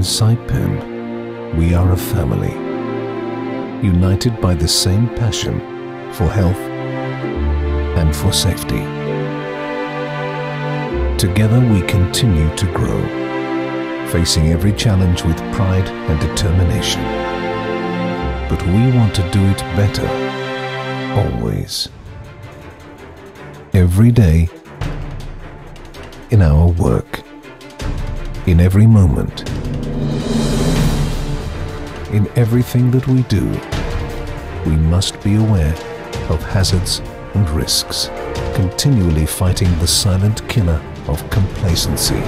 Saipem, we are a family, united by the same passion for health and for safety. Together we continue to grow, facing every challenge with pride and determination. But we want to do it better, always. Every day, in our work, in every moment, in everything that we do, we must be aware of hazards and risks, continually fighting the silent killer of complacency.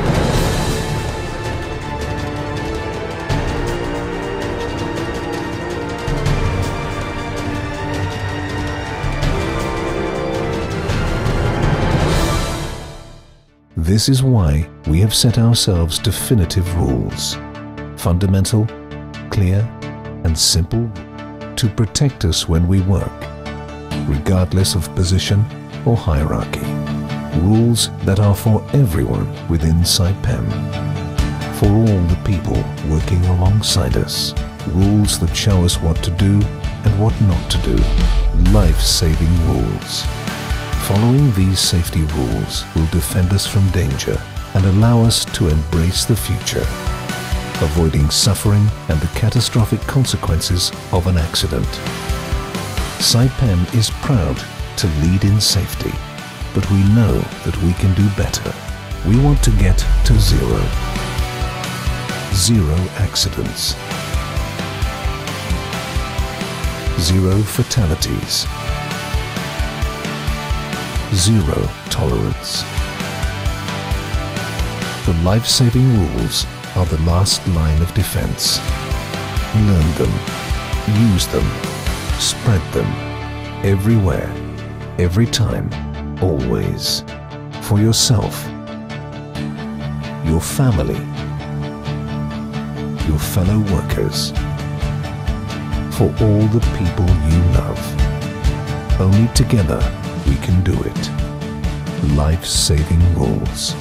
This is why we have set ourselves definitive rules, fundamental, clear and simple to protect us when we work, regardless of position or hierarchy. Rules that are for everyone within Saipem, for all the people working alongside us. Rules that show us what to do and what not to do. Life-saving rules. Following these safety rules will defend us from danger and allow us to embrace the future, avoiding suffering and the catastrophic consequences of an accident. Saipem is proud to lead in safety, but we know that we can do better. We want to get to zero. Zero accidents. Zero fatalities. Zero tolerance. The life-saving rules are the last line of defense. Learn them, use them, spread them, everywhere, every time, always. For yourself, your family, your fellow workers, for all the people you love. Only together we can do it. Life-saving rules.